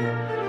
Música